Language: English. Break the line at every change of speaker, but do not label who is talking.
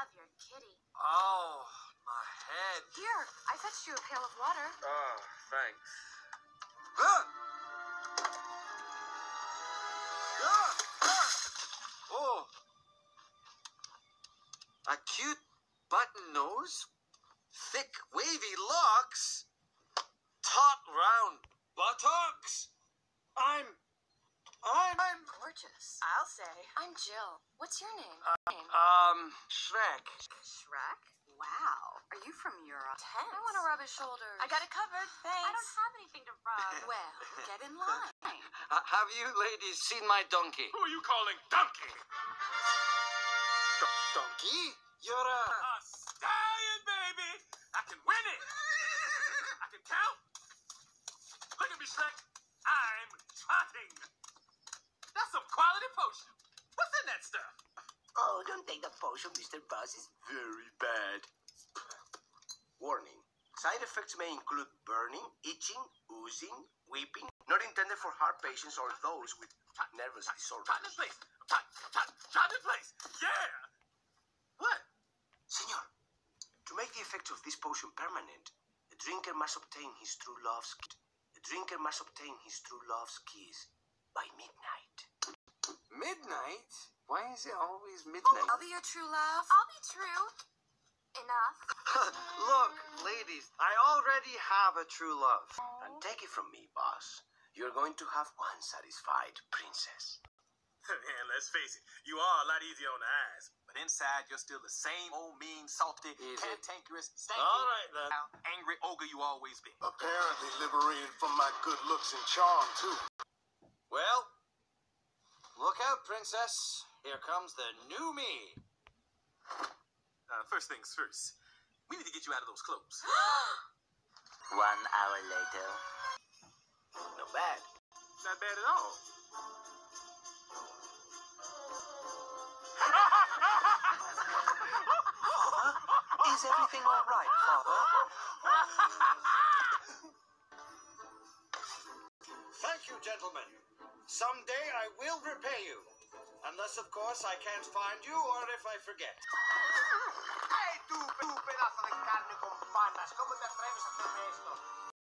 of your kitty. Oh, my head.
Here, I fetched you a pail of water.
Oh, thanks.
Ah! Ah! Ah! Oh. A cute button nose, thick wavy locks, taut round buttocks. I'm, I'm, I'm
Gorgeous.
I'll say.
I'm Jill. What's your name? name?
um, Shrek.
Shrek? Wow. Are you from Europe?
I want to rub his shoulders.
I got it covered. Thanks.
I don't have anything to rub.
Well, get in line.
Uh, have you ladies seen my donkey?
Who are you calling donkey?
Donkey? You're a.
A stallion, baby! I can win it! I can count! Look at me, Shrek! I'm trotting! That's some quality potion! What's in that stuff?
Oh, don't take the potion, Mr. Buzz. is very bad. Warning. Side effects may include burning, itching, oozing, weeping. Not intended for heart patients or those with nervous disorders.
Trot in place! Trot in place! Yeah! What?
Senor, to make the effect of this potion permanent, the drinker must obtain his true love's the drinker must obtain his true love's kiss by midnight.
Midnight? Why is it always midnight?
I'll be your true love.
I'll be true. Enough.
Look, ladies, I already have a true love.
And take it from me, boss. You're going to have one satisfied princess.
Man, let's face it, you are a lot easier on the eyes. But inside, you're still the same old mean, salty,
Easy.
cantankerous, stanky,
All right then.
angry ogre you always been.
Apparently liberated from my good looks and charm, too.
Well, look out, princess. Here comes the new me.
Uh, first things first, we need to get you out of those clothes.
One hour later. Not bad.
Not bad at all.
Is everything all right, Father?
Thank you, gentlemen. Someday I will repay you. Unless, of course, I can't find you or if I forget.
¡Ay, tú, tú pedazo de carne con patas! ¿Cómo te atreves a esto?